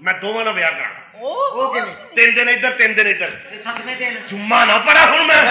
ਮੈਂ ਦੋਵਾਂ ਨਾਲ ਵਿਆਹ ਕਰਾਣਾ ਉਹ ਕਿਵੇਂ? ਤਿੰਨ ਦਿਨ ਇੱਧਰ ਤਿੰਨ ਦਿਨ ਇੱਧਰ। ਇਹ ਸਤਵੇਂ ਦਿਨ? ਚੁੰਮਾ ਨਾ ਪੜਾ ਹੁਣ ਮੈਂ।